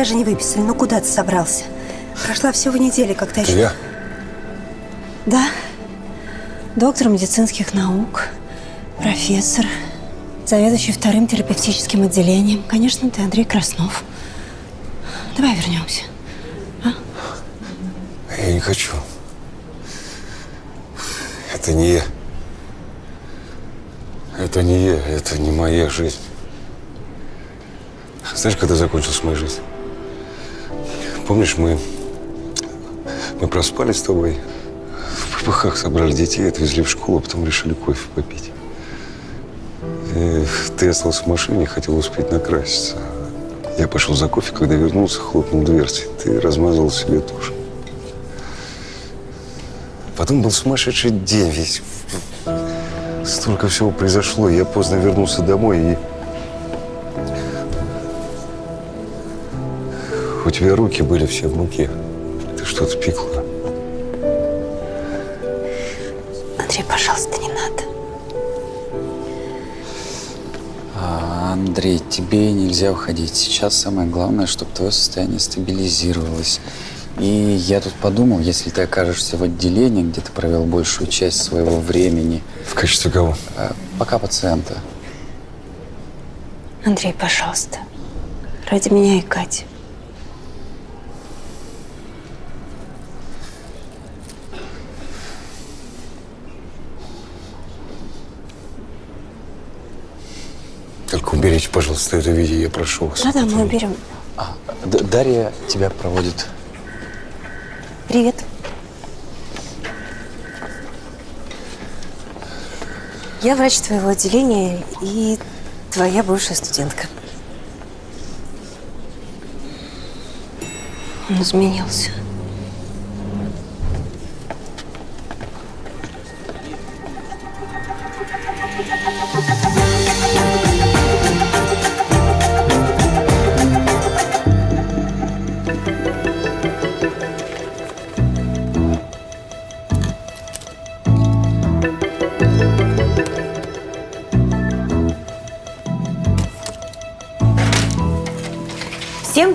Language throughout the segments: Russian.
тебя же не выписали. Ну куда ты собрался? Прошла всего неделя, как ты Это еще... я? Да. Доктор медицинских наук, профессор, заведующий вторым терапевтическим отделением. Конечно, ты Андрей Краснов. Давай вернемся. Я не хочу. Это не я. Это не я, это не моя жизнь. Знаешь, когда закончилась моя жизнь? Помнишь, мы, мы проспали с тобой, в попыхах собрали детей, отвезли в школу, а потом решили кофе попить. И ты остался в машине, хотел успеть накраситься. Я пошел за кофе, когда вернулся, хлопнул дверцей. Ты размазал себе тушь. Потом был сумасшедший день весь. Столько всего произошло. Я поздно вернулся домой и... У тебя руки были все в муке. Ты что-то пекла. Андрей, пожалуйста, не надо. А, Андрей, тебе нельзя уходить. Сейчас самое главное, чтобы твое состояние стабилизировалось. И я тут подумал, если ты окажешься в отделении, где ты провел большую часть своего времени, В качестве кого? а, пока пациента, Андрей, пожалуйста. Ради меня и Кати. Уберите, пожалуйста, это видео, я прошу вас. Да-да, мы уберем. А, Дарья тебя проводит. Привет. Я врач твоего отделения и твоя бывшая студентка. Он изменился.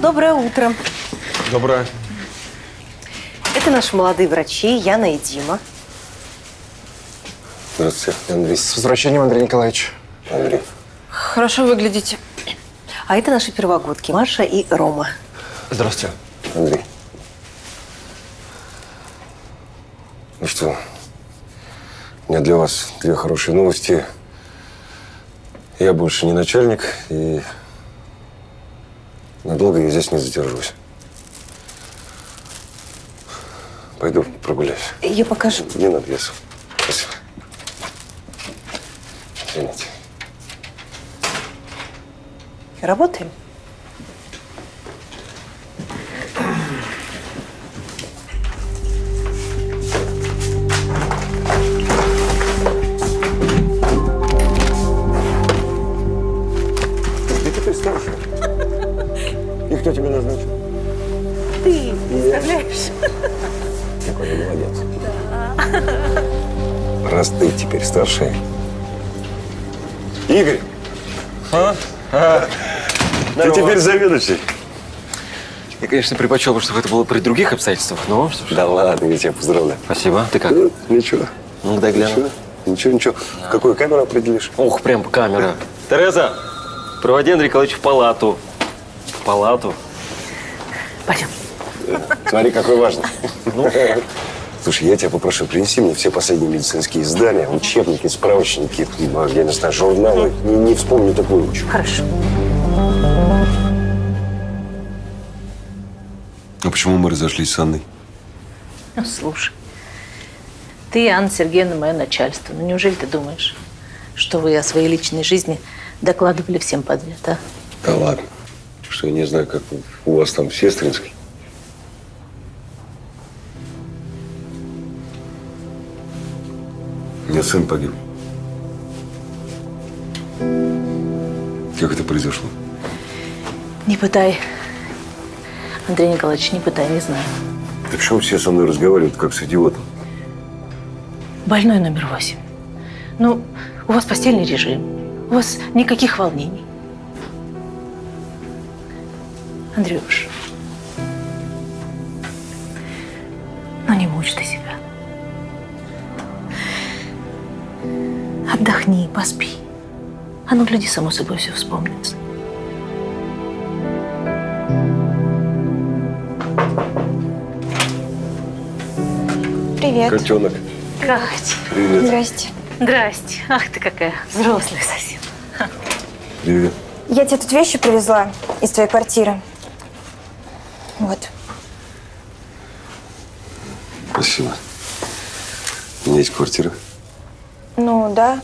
Доброе утро. Доброе. Это наши молодые врачи, Яна и Дима. Здравствуйте, Андрей. С возвращением, Андрей Николаевич. Андрей. Хорошо выглядите. А это наши первогодки, Маша и Рома. Здравствуйте. Андрей. Ну что, у меня для вас две хорошие новости. Я больше не начальник, и надолго я здесь не задержусь. Пойду прогуляюсь. Я покажу. Не надо, я сам. Спасибо. Извините. Работаем. Кто тебя назначил? Ты представляешь? Какой ты молодец. Раз ты теперь старший. Игорь! Ты теперь заведующий. Я, конечно, предпочел бы, чтобы это было при других обстоятельствах, но... что ж. Да ладно, я тебя поздравляю. Спасибо. Ты как? Ну, Ничего. Ну, дай гляну. Ничего, ничего, ничего. В какую камеру определишь? Ух, прям камера. Тереза, проводи Андрея Николаевича в палату. Палату. Пойдем. Смотри, какой важный. Слушай, я тебя попрошу, принеси мне все последние медицинские издания, учебники, справочники, я не знаю, журналы. Не, не вспомню такую учу. Хорошо. А почему мы разошлись с Анной? Ну, слушай, ты, Анна Сергеевна, мое начальство. Ну, неужели ты думаешь, что вы о своей личной жизни докладывали всем подряд, а? Да ладно. Что я не знаю, как у вас там в Сестринской. У меня сын погиб. Как это произошло? Не пытай. Андрей Николаевич, не пытай, не знаю. Да почему все со мной разговаривают, как с идиотом? Больной номер восемь. Ну, у вас постельный режим. У вас никаких волнений. Андрюш, ну не мучь ты себя. Отдохни, поспи. А ну, люди само собой все вспомнится. Привет. Котенок. Здравствуйте. Привет. Здрасте. Здрасте. Ах ты какая взрослая совсем. Привет. Я тебе тут вещи привезла из твоей квартиры. Вот. Спасибо. У меня есть квартира. Ну, да.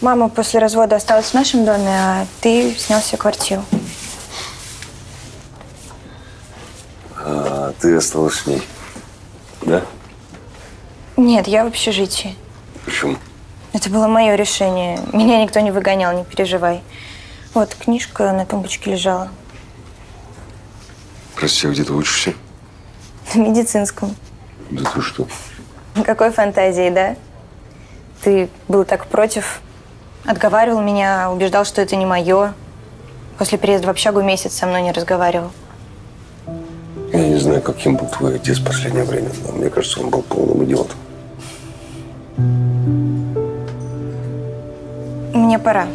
Мама после развода осталась в нашем доме, а ты снял себе квартиру. А ты осталась с ней. Да? Нет, я в общежитии. Почему? Это было мое решение. Меня никто не выгонял, не переживай. Вот, книжка на тумбочке лежала. Прости, а где ты учишься? На медицинском. Да ты что? Какой фантазии, да? Ты был так против, отговаривал меня, убеждал, что это не мое. После переезда в общагу месяц со мной не разговаривал. Я не знаю, каким был твой отец в последнее время, но мне кажется, он был полным идиотом. Мне пора.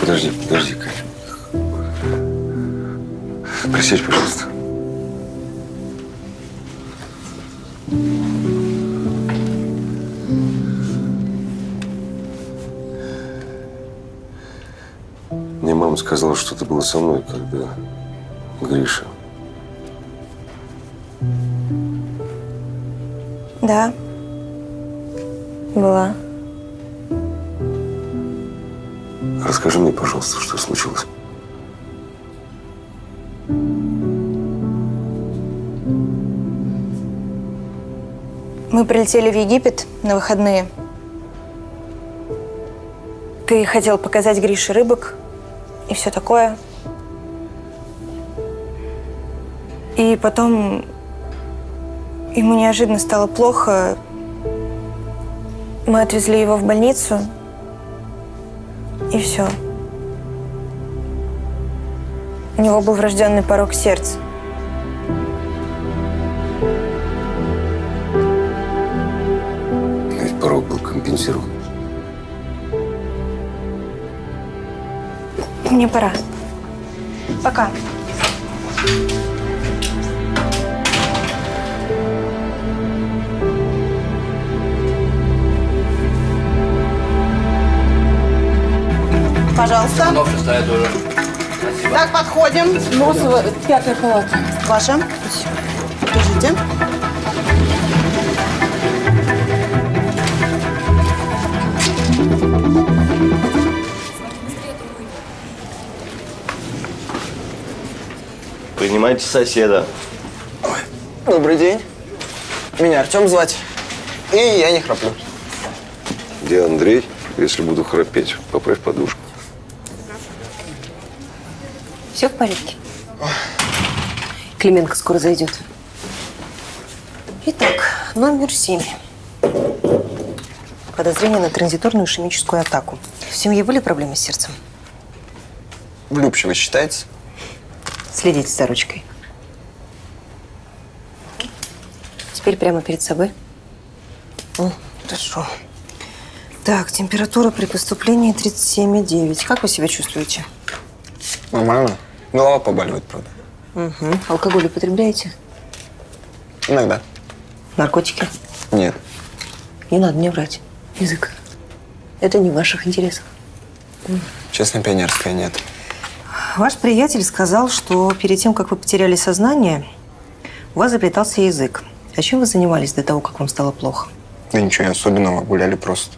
Подожди, подожди, Катя. Присядь, пожалуйста. Мне мама сказала, что ты была со мной, когда Гриша. Да. Была. Расскажи мне, пожалуйста, что случилось. Мы прилетели в Египет на выходные. Ты хотел показать Грише рыбок и все такое. И потом ему неожиданно стало плохо. Мы отвезли его в больницу. И все. У него был врожденный порог сердца. Порог был компенсирован. Мне пора. Пока. Пожалуйста. Нож шестая тоже. Спасибо. Так, подходим. Носова, пятая палата. Ваша. Держите. Принимайте соседа. Добрый день. Меня Артем звать. И я не храплю. Где Андрей? Если буду храпеть, поправь подушку. Все в порядке? Клименко скоро зайдет. Итак, номер семь. Подозрение на транзиторную ишемическую атаку. В семье были проблемы с сердцем? Влюбчиво считается? Следите за ручкой. Теперь прямо перед собой. О, хорошо. Так, температура при поступлении 37,9. Как вы себя чувствуете? Нормально. Голова побаливает, правда. Угу. Алкоголь употребляете? Иногда. Наркотики? Нет. Не надо мне врать. Язык. Это не в ваших интересах. Честно, пионерская нет. Ваш приятель сказал, что перед тем, как вы потеряли сознание, у вас заплетался язык. А чем вы занимались до того, как вам стало плохо? Да ничего особенного, гуляли просто.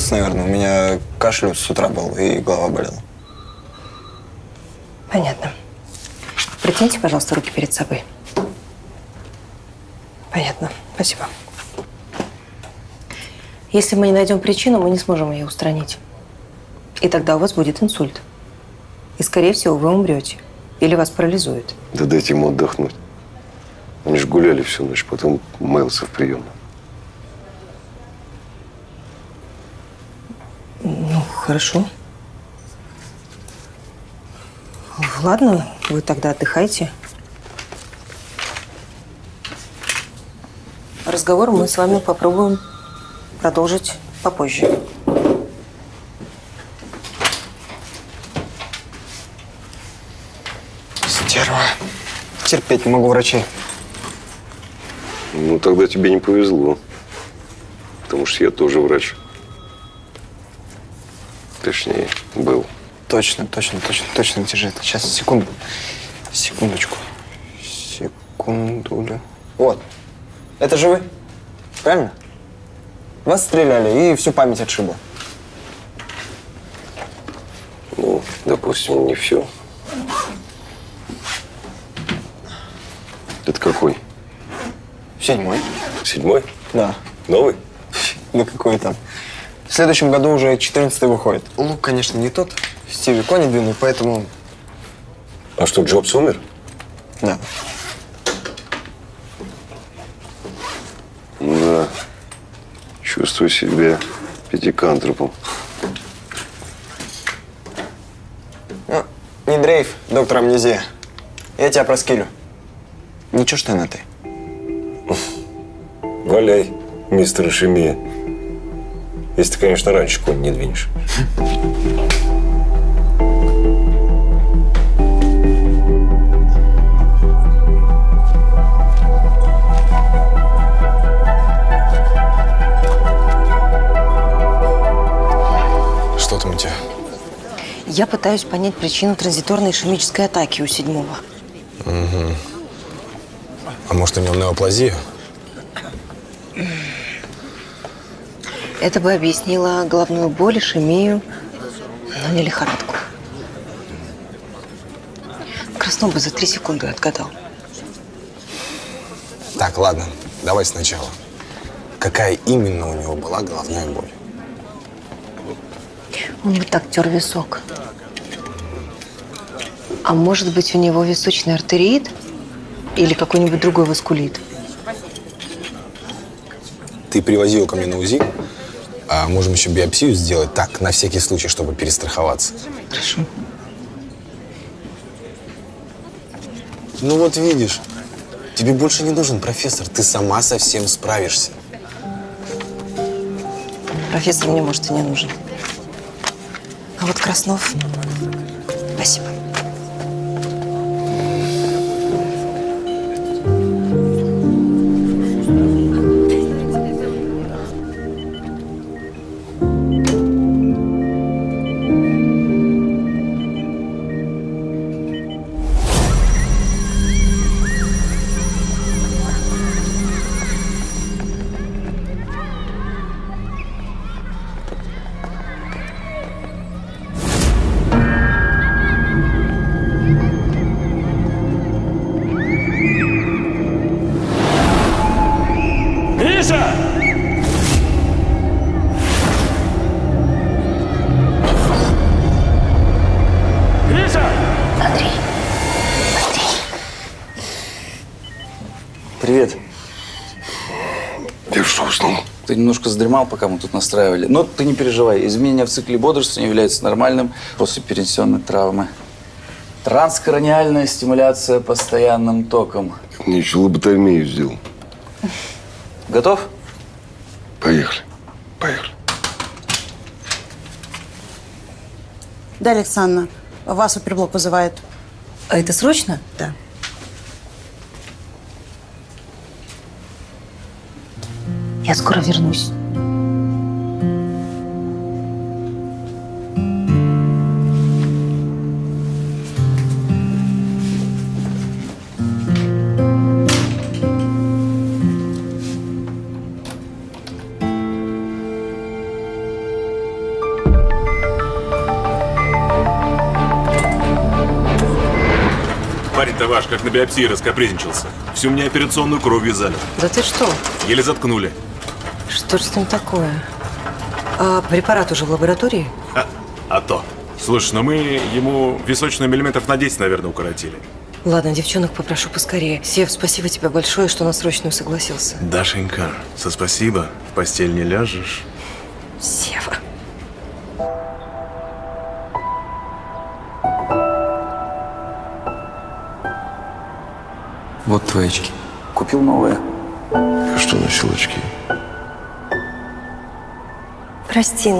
Простудился, наверное. У меня кашель с утра был и голова болела. Понятно. Протяните, пожалуйста, руки перед собой. Понятно. Спасибо. Если мы не найдем причину, мы не сможем ее устранить. И тогда у вас будет инсульт. И, скорее всего, вы умрете. или вас парализует. Да дайте ему отдохнуть. Они же гуляли всю ночь, потом маялся в приемную. Ну, хорошо. Ладно, вы тогда отдыхайте. Разговор мы с вами попробуем продолжить попозже. Стерва. Терпеть не могу врачей. Ну, тогда тебе не повезло. Потому что я тоже врач. Точнее, был. Точно, точно, точно, точно держи. Сейчас, секунду. Секундочку. Секундулю. Вот. Это же вы? Правильно? Вас стреляли и всю память отшибло. Ну, допустим, не все. Это какой? Седьмой. Седьмой? Да. Новый? Ну какой там. В следующем году уже 14 выходит. Лук, конечно, не тот. Стиви Кони двинул, поэтому... А что, Джобс умер? Да. Да. Чувствую себя пятикантропом. Ну, не дрейф, доктор Амнезия. Я тебя проскилю. Ничего, что я на ты. Валяй, мистер Ишемия. Если ты, конечно, раньше конь не двинешь. Что там у тебя? Я пытаюсь понять причину транзиторной ишемической атаки у седьмого. Угу. А может, у него неоплазия? Это бы объяснило головную боль, ишемию, но не лихорадку. Краснов бы за три секунды отгадал. Так, ладно, давай сначала. Какая именно у него была головная боль? Он вот так тер висок. А может быть, у него височный артериит? Или какой-нибудь другой васкулит? Ты привозил ко мне на УЗИ, а можем еще биопсию сделать, так, на всякий случай, чтобы перестраховаться. Хорошо. Ну вот видишь, тебе больше не нужен профессор, ты сама со всем справишься. Профессор мне, может, и не нужен. А вот Краснов... немножко задремал, пока мы тут настраивали. Но ты не переживай. Изменение в цикле бодрствования является нормальным после перенесенной травмы. Транскраниальная стимуляция постоянным током. Мне еще лоботомию сделал. Готов? Поехали. Поехали. Да, Александра, вас оперблок вызывает. А это срочно? Да. Я скоро вернусь. Парень-то ваш, как на биопсии раскапризничался. Всю мне операционную кровью залил. Да ты что? Еле заткнули. Что ж с ним такое? А препарат уже в лаборатории? А, а то. Слушай, ну мы ему височную миллиметров на 10, наверное, укоротили. Ладно, девчонок попрошу поскорее. Сев, спасибо тебе большое, что на срочную согласился. Дашенька, со спасибо. В постель не ляжешь. Сева. Вот твои очки. Купил новые. Что носил очки? Прости.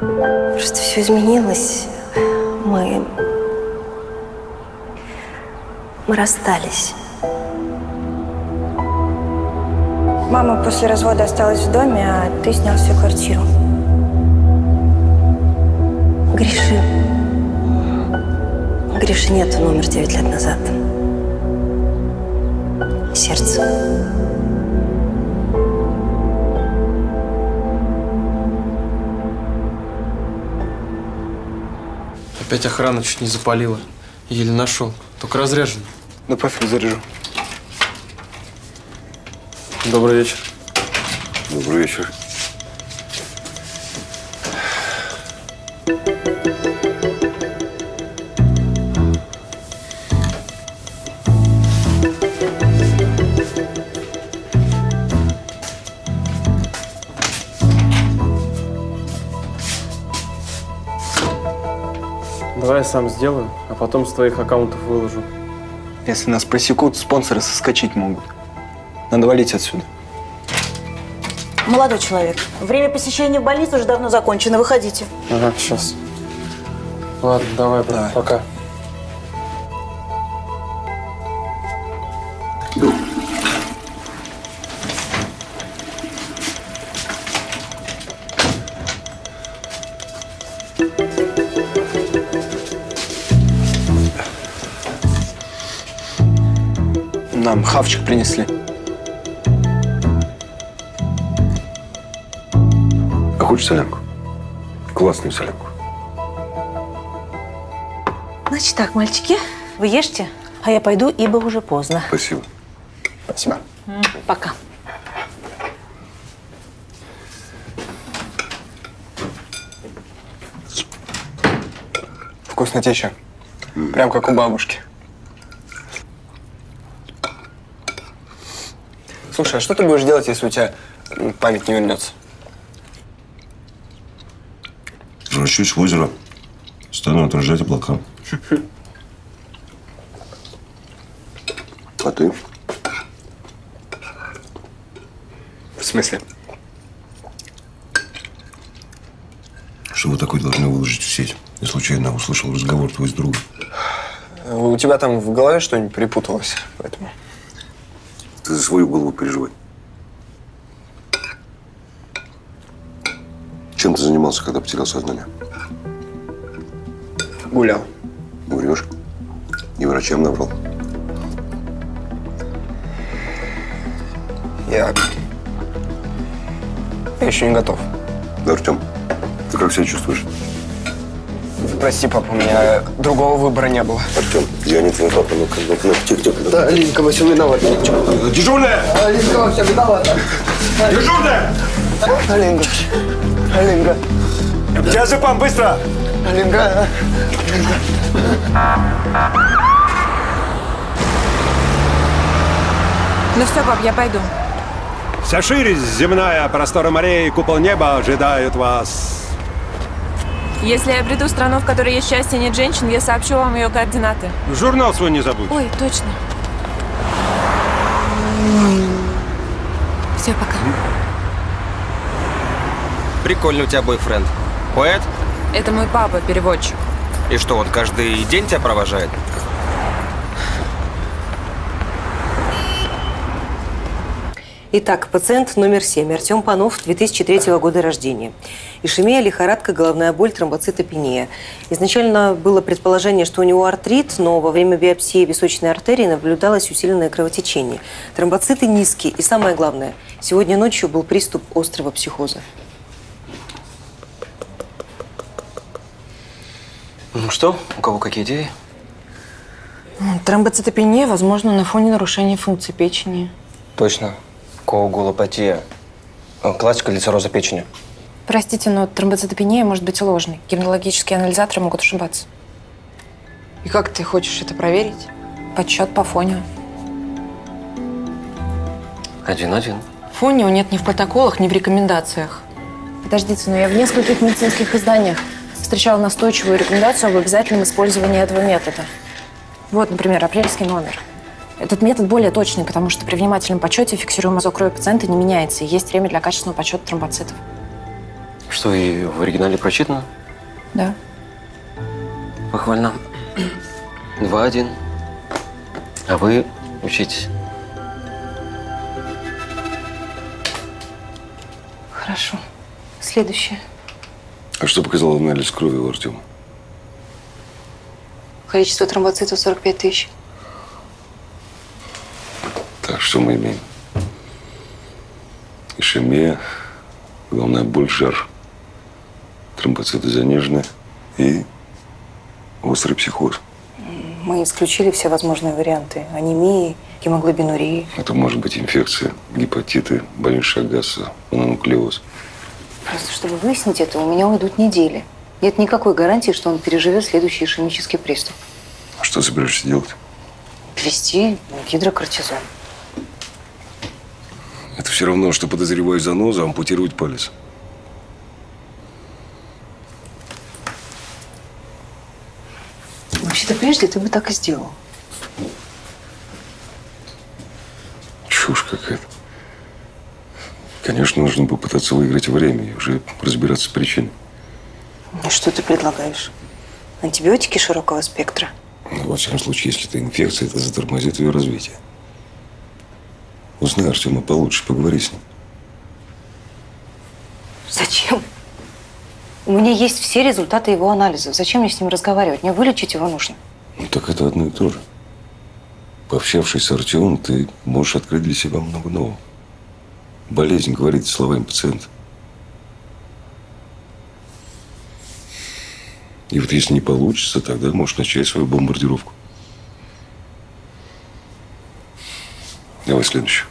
Просто все изменилось. Мы... Мы расстались. Мама после развода осталась в доме, а ты снял всю квартиру. Гриши. Гриши нет, он умер 9 лет назад. Сердце. Опять охрана чуть не запалила. Еле нашел. Только разряжен. Да пофиг, заряжу. Добрый вечер. Добрый вечер. Сам сделаю, а потом с твоих аккаунтов выложу. Если нас просекут, спонсоры соскочить могут. Надо валить отсюда. Молодой человек, время посещения больницы уже давно закончено. Выходите. Ага, сейчас. Ладно, давай, брат, пока. Хавчик принесли. А хочешь солянку? Классную солянку. Значит так, мальчики, вы ешьте, а я пойду, ибо уже поздно. Спасибо. Спасибо. Пока. Вкуснотища. Прям как у бабушки. Слушай, а что ты будешь делать, если у тебя память не вернется? Превращусь в озеро. Стану отражать облака. А ты? В смысле? Что вы такой должны выложить в сеть? Я случайно услышал разговор твой с другом. У тебя там в голове что-нибудь перепуталось, поэтому. Ты за свою голову переживай. Чем ты занимался, когда потерял сознание? Гулял. Врешь. И врачам наврал. Я... Я еще не готов. Да, Артем, ты как себя чувствуешь? Прости, папа, у меня другого выбора не было. Артем, я не твой папа, ну-ка, ну-ка, ну тихо, тихо. Да, Алинка во всем виновата. Дежурная! Алинка во всем виновата. Дежурная! Алинка. Алинка. Диазепам, быстро! Алинка. Ну все, пап, я пойду. Вся ширь земная, просторы морей, купол неба ожидают вас. Если я приду в страну, в которой есть счастье, нет женщин, я сообщу вам ее координаты. Журнал свой не забудь. Ой, точно. Все, пока. Прикольный у тебя бойфренд. Поэт? Это мой папа, переводчик. И что, он каждый день тебя провожает? Итак, пациент номер 7, Артем Панов, 2003 года рождения. Ишемия, лихорадка, головная боль, тромбоцитопения. Изначально было предположение, что у него артрит, но во время биопсии височной артерии наблюдалось усиленное кровотечение. Тромбоциты низкие. И самое главное, сегодня ночью был приступ острого психоза. Ну что, у кого какие идеи? Тромбоцитопения, возможно, на фоне нарушения функции печени. Точно. Коагулопатия. Э, Классика для цирроза печени. Простите, но тромбоцитопения может быть ложной. Гематологические анализаторы могут ошибаться. И как ты хочешь это проверить? Подсчет по фонию. Один-один. Фонио нет ни в протоколах, ни в рекомендациях. Подождите, но я в нескольких медицинских изданиях встречала настойчивую рекомендацию об обязательном использовании этого метода. Вот, например, апрельский номер. Этот метод более точный, потому что при внимательном подсчете фиксируемый азот крови пациента не меняется, и есть время для качественного подсчета тромбоцитов. Что, и в оригинале прочитано? Да. Похвально. Два-один. А вы учитесь. Хорошо. Следующее. А что показал анализ крови у Артема? Количество тромбоцитов 45 тысяч. Что мы имеем? Ишемия, головная боль, жар, тромбоциты занижены и острый психоз. Мы исключили все возможные варианты. Анемии, гемоглобинурии. Это может быть инфекция, гепатиты, больной Шагаса, мононуклеоз. Просто чтобы выяснить это, у меня уйдут недели. Нет никакой гарантии, что он переживет следующий ишемический приступ. А что собираешься делать? Ввести гидрокортизон. Это все равно, что подозреваю занозу, ампутировать палец. Вообще-то прежде ты бы так и сделал. Чушь какая-то. Конечно, нужно попытаться выиграть время и уже разбираться с причиной. Ну, что ты предлагаешь? Антибиотики широкого спектра? Ну, во всяком случае, если это инфекция, это затормозит ее развитие. Узнай Артема получше, поговори с ним. Зачем? У меня есть все результаты его анализов. Зачем мне с ним разговаривать? Мне вылечить его нужно. Ну, так это одно и то же. Пообщавшись с Артемом, ты можешь открыть для себя много нового. Болезнь говорит словами пациента. И вот если не получится, тогда можешь начать свою бомбардировку. Давай следующую.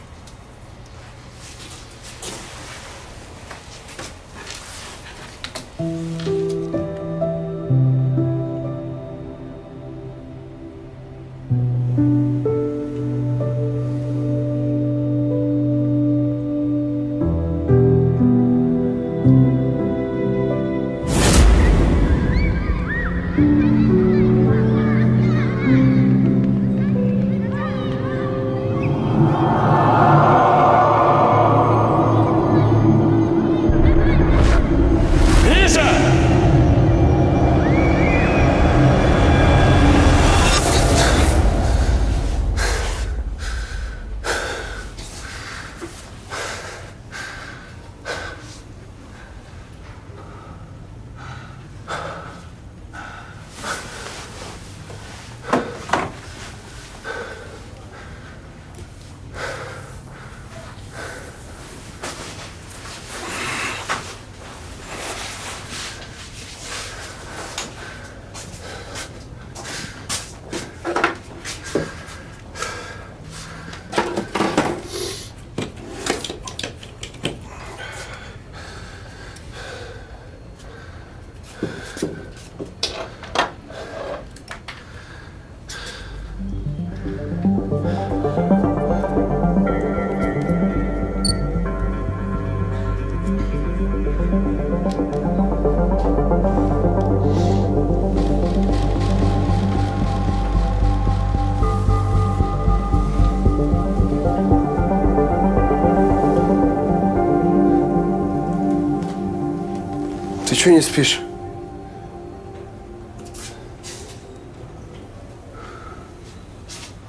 Что не спишь?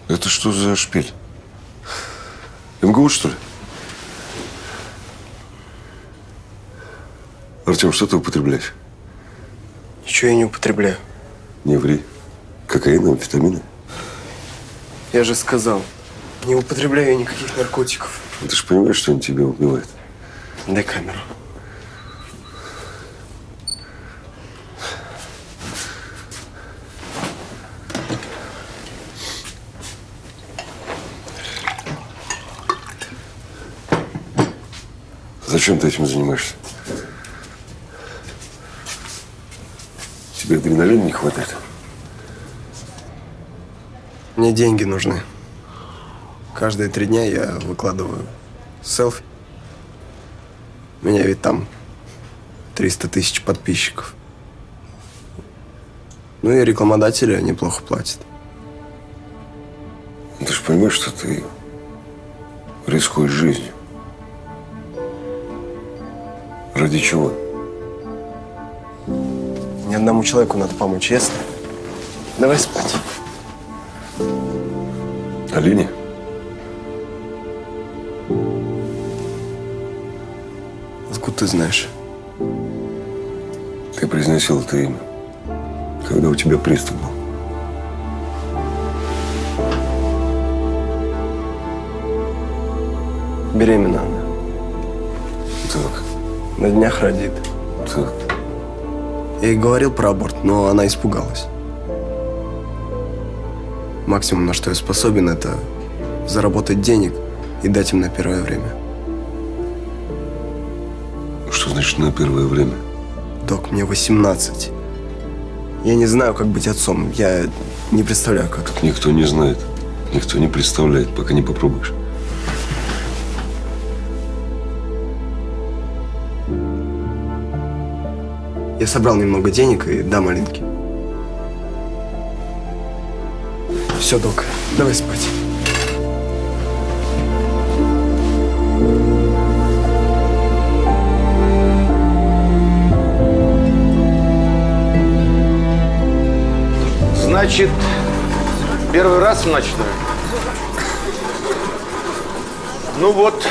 Это что за шпиль? МГУ, что ли? Артем, что ты употребляешь? Ничего я не употребляю. Не ври. Кокаин, амфетамины? Я же сказал, не употребляю никаких наркотиков. Ты же понимаешь, что они тебя убивают? Дай камеру. Зачем ты этим занимаешься? тебе адреналина не хватает? Мне деньги нужны. Каждые три дня я выкладываю селфи. У меня ведь там 300 тысяч подписчиков. Ну и рекламодатели неплохо платят. Ты же понимаешь, что ты рискуешь жизнью. Ради чего? Ни одному человеку надо помочь, ясно? Давай спать. Алине? Откуда ты знаешь? Ты произносил это имя, когда у тебя приступ был. Беременна она. Так. На днях родит. Так. Я ей говорил про аборт, но она испугалась. Максимум, на что я способен, это заработать денег и дать им на первое время. Что значит на первое время? Док, мне 18. Я не знаю, как быть отцом. Я не представляю, как. Никто не знает. Никто не представляет, пока не попробуешь. Я собрал немного денег и дам Алинке. Все, док, давай спать. Значит, первый раз в ночную? Ну вот,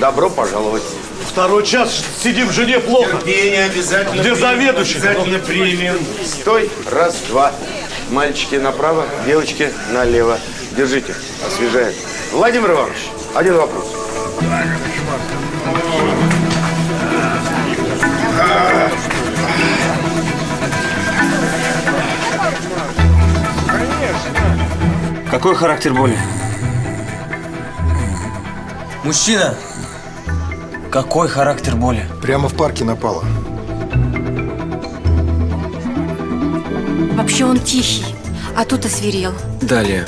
добро пожаловать. Второй час сидим в жене плохо. Терпение обязательно. Где заведующий? Обязательно примем. Стой. Раз, два. Мальчики направо, девочки налево. Держите, освежает. Владимир Иванович, один вопрос. Какой характер боли? Мужчина, какой характер боли? Прямо в парке напала. Вообще он тихий, а тут освирел. Далее.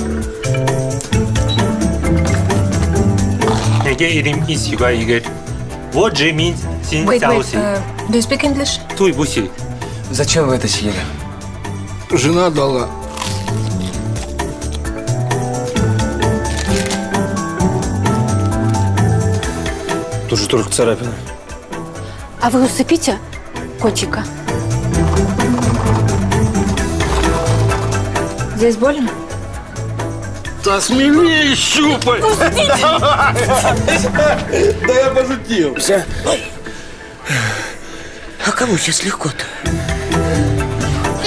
Вот же мин син Wait, wait, сяоси. uh, do you speak English? Туй буси. Зачем вы это съели? Жена дала. Же только царапина. А вы усыпите котика? Здесь больно? Да смелее щупай! Да я пошутил. А кому сейчас легко-то?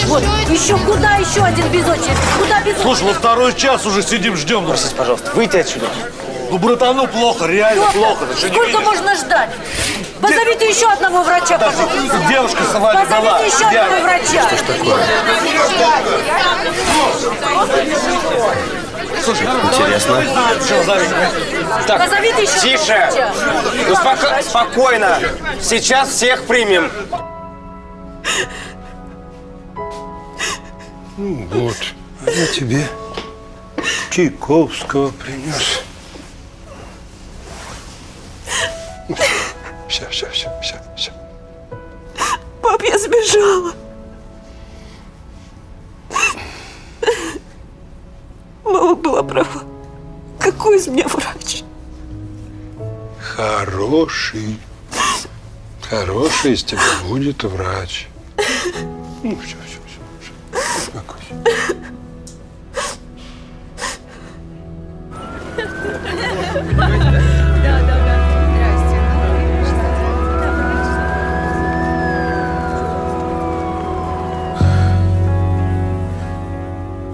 Вот, еще куда еще один без очереди? Куда без Слушай, во второй час уже сидим, ждем. Простите, пожалуйста, выйти отсюда. Ну, братану плохо, реально Доктор, плохо. Ты сколько можно ждать? Позовите еще одного врача, пожалуйста. Девушка сама. Позовите еще одного Дядя. врача. Что ж такое? Слушай, интересно. Так, Позовите еще тише. врача. Успоко- спокойно. Сейчас всех примем. Ну вот, а я тебе Чайковского принес. Все, все, все, все, все. Пап, я сбежала. Мама была права. Какой из меня врач? Хороший. Хороший из тебя будет врач. Ну, все, все, все. все.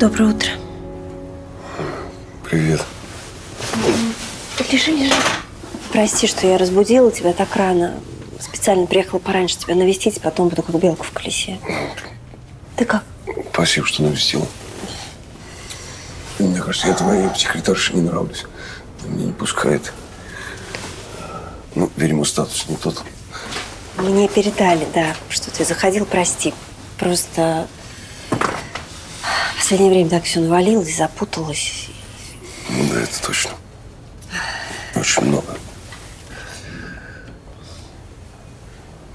Доброе утро. Привет. Лежи, лежи. Прости, что я разбудила тебя так рано. Специально приехала пораньше тебя навестить, потом буду как белка в колесе. Ты как? Спасибо, что навестил. Мне кажется, я твоей секретарше не нравлюсь. Она меня не пускает. Ну, видимо, статус не тот. Мне передали, да, что ты заходил, прости. Просто последнее время так все навалилось, запуталось. Ну да, это точно. Очень много.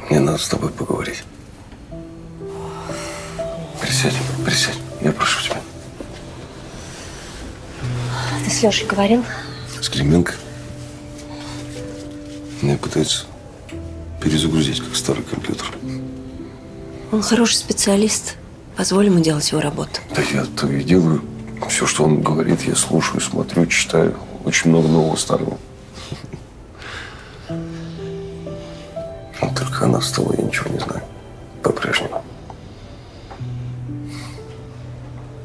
Мне надо с тобой поговорить. Присядь, присядь. Я прошу тебя. Ты с Лешей говорил? С Клименко. Меня пытаются перезагрузить, как старый компьютер. Он хороший специалист. Позволь ему делать его работу. Да я то и делаю. Все, что он говорит, я слушаю, смотрю, читаю. Очень много нового старого. Но только она с тобой я ничего не знаю. По-прежнему.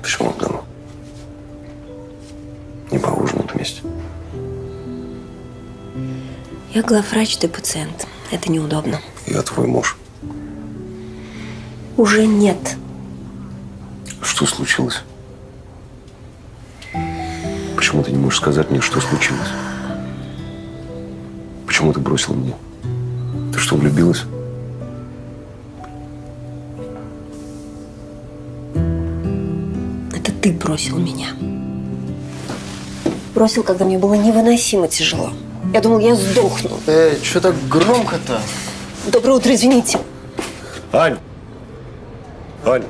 Почему дома? Не поужинают вместе. Я главврач, ты пациент. Это неудобно. Я твой муж. Уже нет. Что случилось? Почему ты не можешь сказать мне, что случилось? Почему ты бросил меня? Ты что, влюбилась? Это ты бросил меня. Бросил, когда мне было невыносимо тяжело. Я думал, я сдохну. Эй, что так громко-то? Доброе утро, извините. Ань! Ань!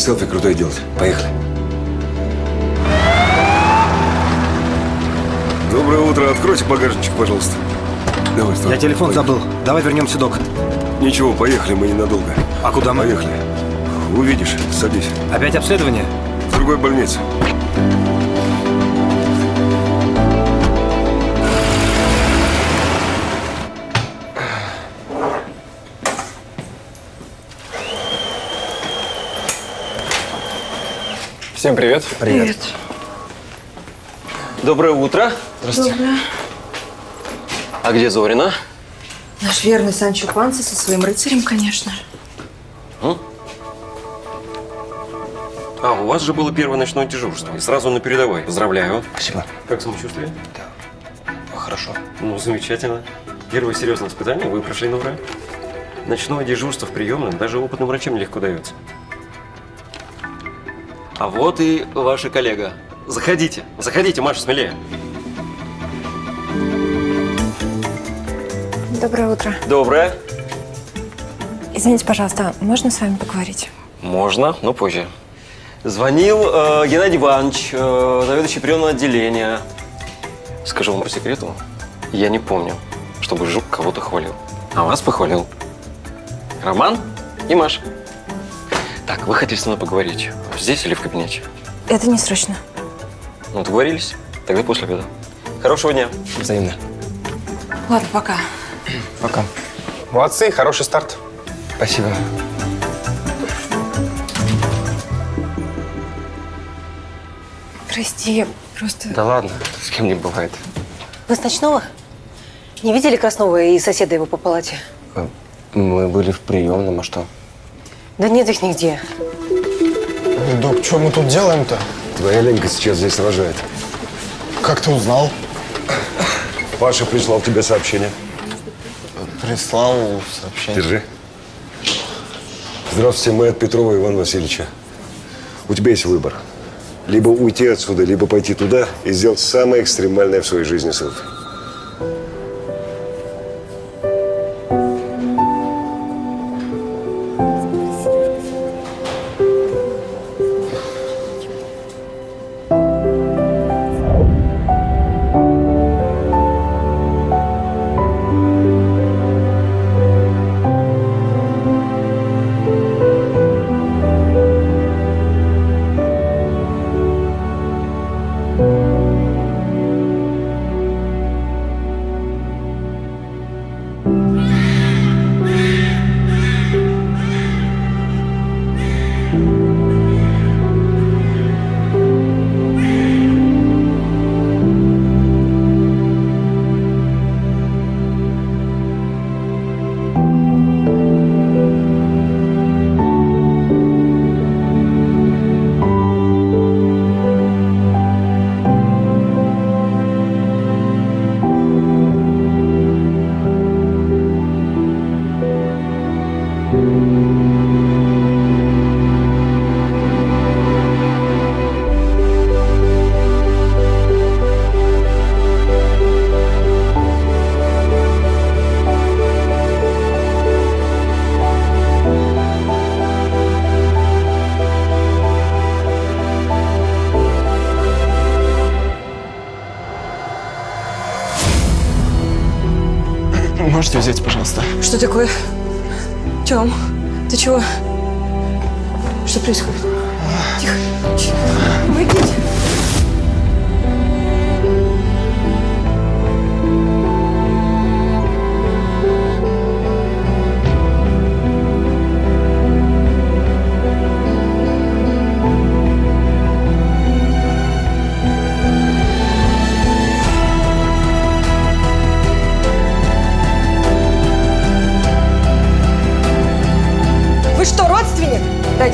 Селфи крутое делать. Поехали. Доброе утро. Откройте багажничек, пожалуйста. Давай, вставай. Я телефон забыл. Давай вернемся, док. Ничего, поехали, мы ненадолго. А куда мы? Поехали. Увидишь, садись. Опять обследование? В другой больнице. Всем привет. Привет. Доброе утро. Здравствуйте. Доброе. А где Зорина? Наш верный Санчо Панса со своим рыцарем, конечно. М? А, у вас же было первое ночное дежурство. И сразу на передовой. Поздравляю. Спасибо. Как самочувствие? Хорошо. Ну, замечательно. Первое серьезное испытание вы прошли на ура. Ночное дежурство в приемном даже опытным врачам нелегко дается. А вот и ваша коллега. Заходите, заходите, Маша, смелее. Доброе утро. Доброе. Извините, пожалуйста, можно с вами поговорить? Можно, но позже. Звонил э, Геннадий Иванович, э, заведующий приемного отделения. Скажу вам по секрету, я не помню, чтобы Жук кого-то хвалил. А вас похвалил. Роман и Маша. Так, вы хотели со мной поговорить. Здесь или в кабинете? Это не срочно. Ну, договорились. Тогда после обеда. Хорошего дня. Взаимно. Ладно, пока. Пока. Молодцы, хороший старт. Спасибо. Прости, я просто... Да ладно, с кем не бывает. Вы с ночного? Не видели Краснова и соседа его по палате? Мы были в приемном, а что? Да нет их нигде. Док, что мы тут делаем-то? Твоя Ленька сейчас здесь рожает. Как ты узнал? Паша прислал тебе сообщение. Прислал сообщение. Держи. Здравствуйте, мы от Петрова Ивана Васильевича. У тебя есть выбор. Либо уйти отсюда, либо пойти туда и сделать самое экстремальное в своей жизни селфи. Что такое? Тём, ты чего? Что происходит? Тихо. Тихо. Выйдите.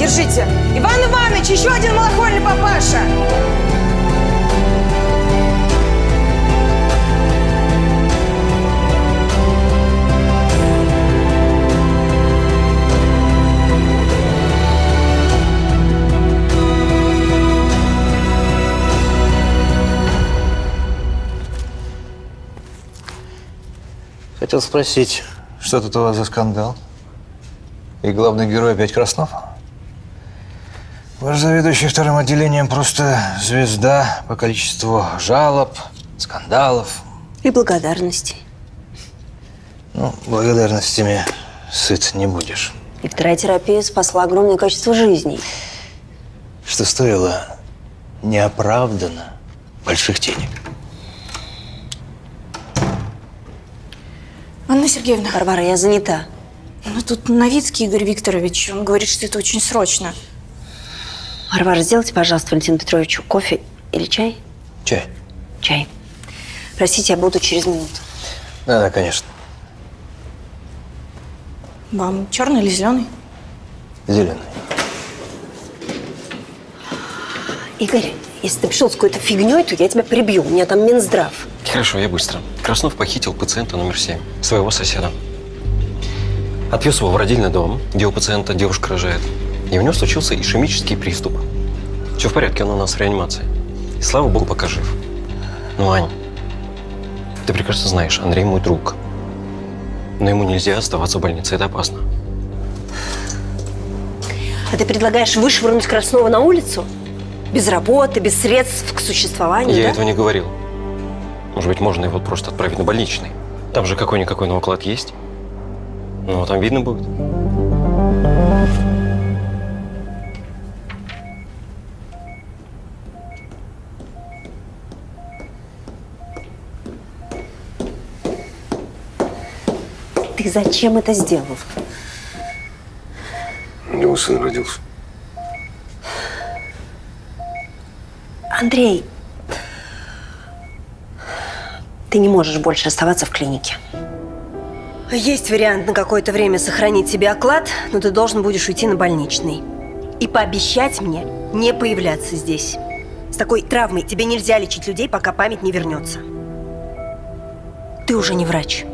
Держите. Иван Иванович, еще один малохольный папаша. Хотел спросить, что тут у вас за скандал? И главный герой опять Краснов? Ваш заведующий вторым отделением просто звезда по количеству жалоб, скандалов. И благодарности. Ну, благодарностями сыт не будешь. И вторая терапия спасла огромное количество жизней. Что стоило неоправданно больших денег. Анна Сергеевна. Варвара, я занята. Ну, тут Новицкий Игорь Викторович. Он говорит, что это очень срочно. Варвара, сделайте, пожалуйста, Валентину Петровичу кофе или чай? Чай. Чай. Простите, я буду через минуту. Да, да, конечно. Вам черный или зеленый? Зеленый. Игорь, если ты пришел с какой-то фигней, то я тебя прибью. У меня там Минздрав. Хорошо, я быстро. Краснов похитил пациента номер 7, своего соседа. Отвез его в родильный дом, где у пациента девушка рожает. И у него случился ишемический приступ. Все в порядке, он у нас в реанимации. И слава богу, пока жив. Ну, Ань, ты прекрасно знаешь, Андрей мой друг. Но ему нельзя оставаться в больнице, это опасно. А ты предлагаешь вышвырнуть Краснова на улицу? Без работы, без средств к существованию, Я да? этого не говорил. Может быть, можно его просто отправить на больничный. Там же какой-никакой на уклад есть. Ну, а там видно будет. Зачем это сделал? У него сын родился. Андрей, ты не можешь больше оставаться в клинике. Есть вариант на какое-то время сохранить себе оклад, но ты должен будешь уйти на больничный. И пообещать мне не появляться здесь. С такой травмой тебе нельзя лечить людей, пока память не вернется. Ты уже не врач.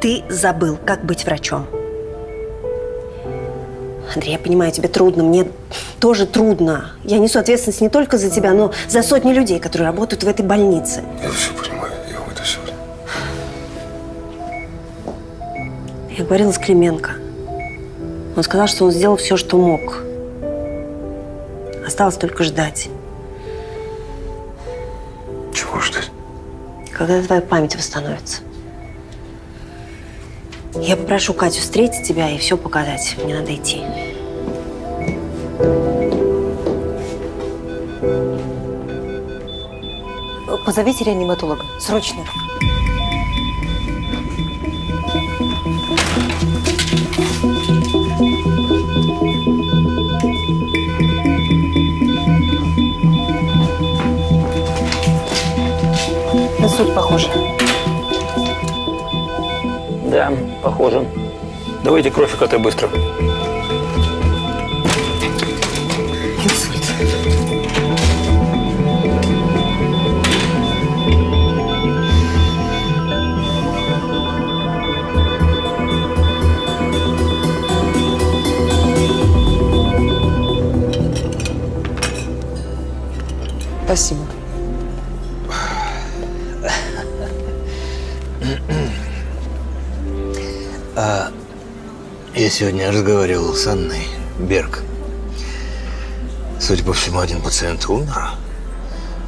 Ты забыл, как быть врачом. Андрей, я понимаю, тебе трудно, мне тоже трудно. Я несу ответственность не только за тебя, но за сотни людей, которые работают в этой больнице. Я все понимаю, я вытащил. Я говорила с Клименко. Он сказал, что он сделал все, что мог. Осталось только ждать. Чего ждать? Когда твоя память восстановится. Я попрошу Катю встретить тебя и все показать. Мне надо идти. Позовите реаниматолога. Срочно. На суть похоже. Да, похоже. Давайте кровь КТ быстро. Спасибо. Я сегодня разговаривал с Анной Берг. Судя по всему, один пациент умер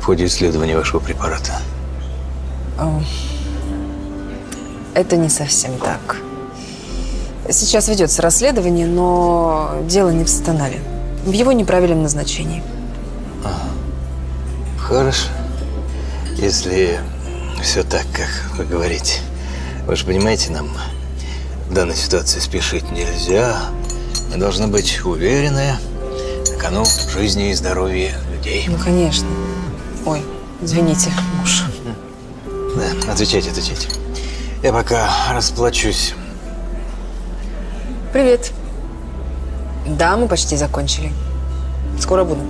в ходе исследования вашего препарата. Это не совсем так. Сейчас ведется расследование, но дело не в станале. В его неправильном назначении. Хорошо. Если все так, как вы говорите. Вы же понимаете, нам в данной ситуации спешить нельзя. Мы должны быть уверены, на кону жизни и здоровья людей. Ну, конечно. Ой, извините, муж. Да, отвечайте, отвечайте. Я пока расплачусь. Привет. Да, мы почти закончили. Скоро буду.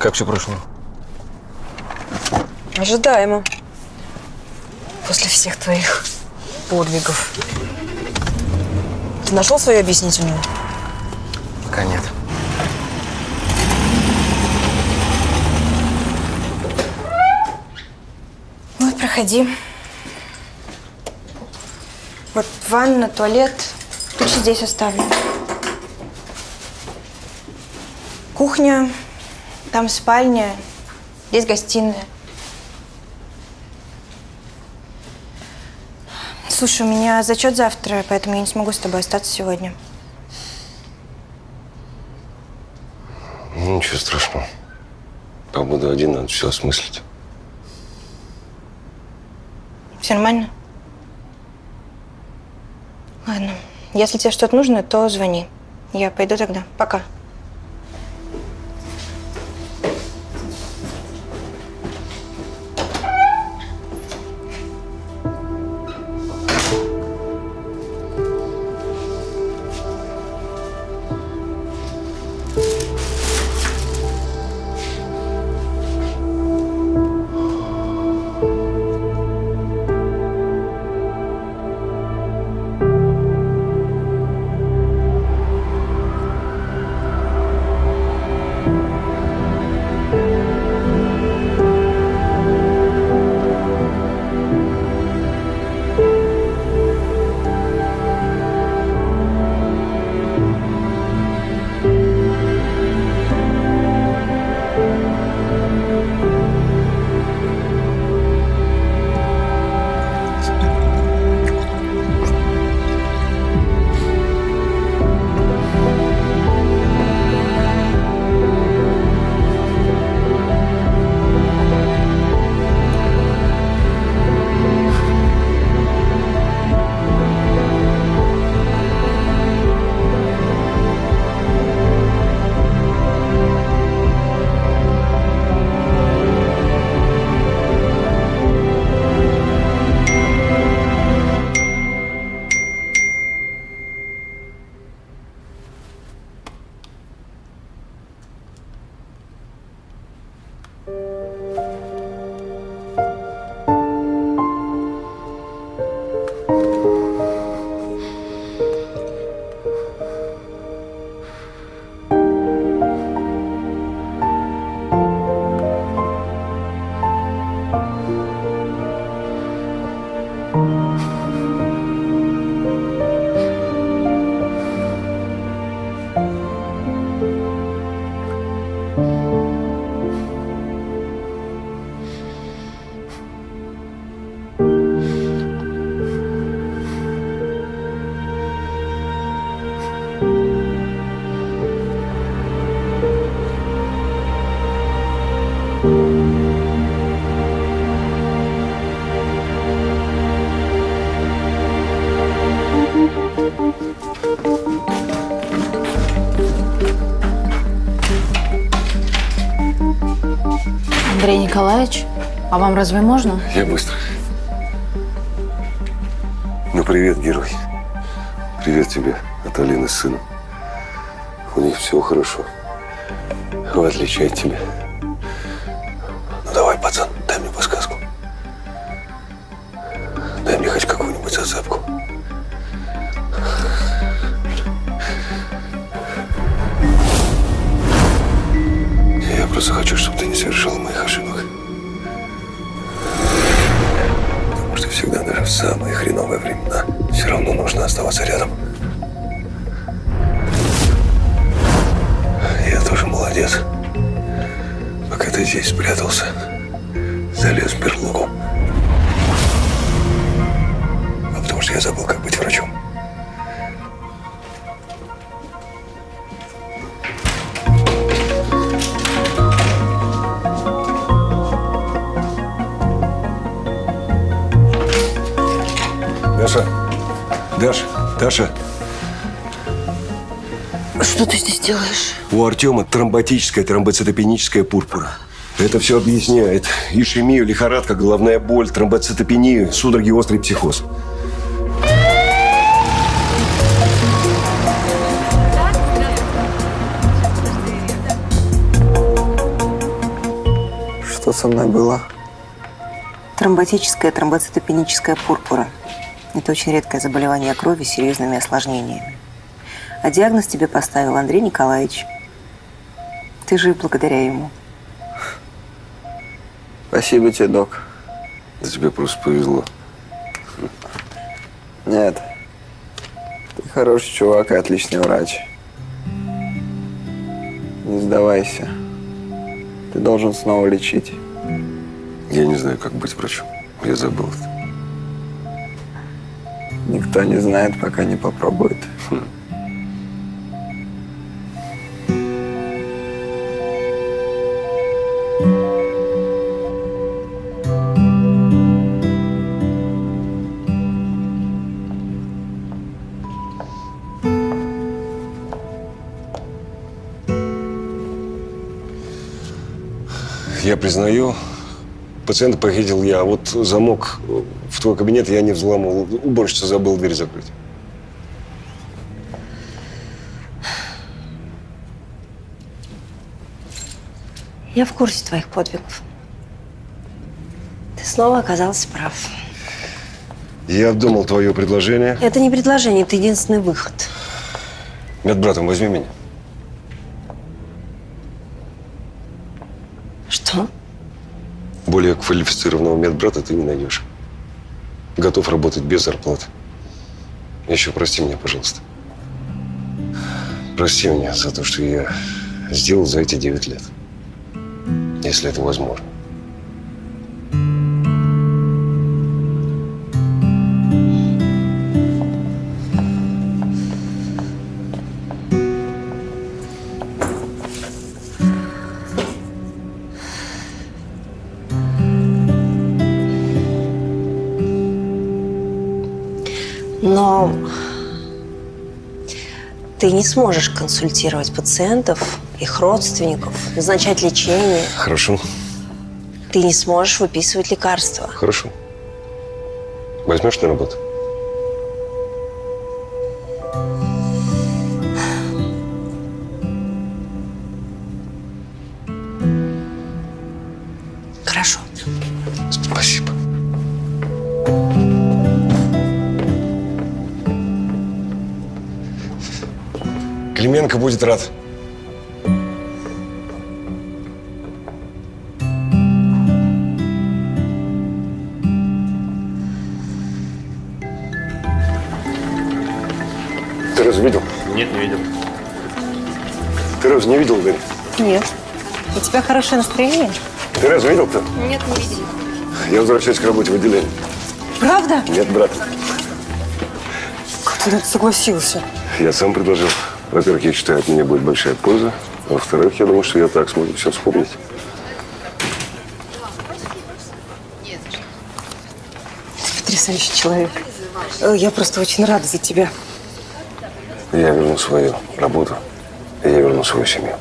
Как все прошло? Ожидаемо. После всех твоих подвигов. Ты нашел свою объяснительную? Пока нет. Вот, проходи. Вот ванна, туалет. Ключи здесь оставлю. Кухня, там спальня, здесь гостиная. Слушай, у меня зачет завтра, поэтому я не смогу с тобой остаться сегодня. Ну, ничего страшного. Побуду один, надо все осмыслить. Все нормально? Ладно. Если тебе что-то нужно, то звони. Я пойду тогда. Пока. Андрей Николаевич, а вам разве можно? Я быстро. Ну, привет, герой. Привет тебе от Алины с сыном. У них все хорошо. В отличие от тебя. Тромботическая, тромбоцитопеническая пурпура. Это все объясняет. Ишемию, лихорадка, головная боль, тромбоцитопению, судороги, острый психоз. Что со мной было? Тромботическая тромбоцитопеническая пурпура. Это очень редкое заболевание крови с серьезными осложнениями. А диагноз тебе поставил Андрей Николаевич. Ты жив благодаря ему. Спасибо тебе, док. Да тебе просто повезло. Нет. Ты хороший чувак и отличный врач. Не сдавайся. Ты должен снова лечить. Я не знаю, как быть врачом. Я забыл это. Никто не знает, пока не попробует. Я признаю, пациента похитил я, а вот замок в твой кабинет я не взломал. Уборщица забыл дверь закрыть. Я в курсе твоих подвигов. Ты снова оказался прав. Я обдумал твое предложение. Это не предложение, это единственный выход. Медбратом возьми меня. Более квалифицированного медбрата ты не найдешь. Готов работать без зарплаты. Еще прости меня, пожалуйста. Прости меня за то, что я сделал за эти 9 лет. Если это возможно. Не сможешь консультировать пациентов, их родственников, назначать лечение. Хорошо, Ты не сможешь выписывать лекарства. хорошо. Возьмешь на работу? Рад. Ты разве видел? Нет, не видел. Ты разве не видел, Гарри? Нет. У тебя хорошее настроение? Ты разве видел-то? Нет, не видел. Я возвращаюсь к работе в отделении. Правда? Нет, брат. Как ты на это согласился? Я сам предложил. Во-первых, я считаю, от меня будет большая польза. Во-вторых, я думаю, что я так смогу все вспомнить. Ты потрясающий человек. Э, Я просто очень рада за тебя. Я верну свою работу. И я верну свою семью.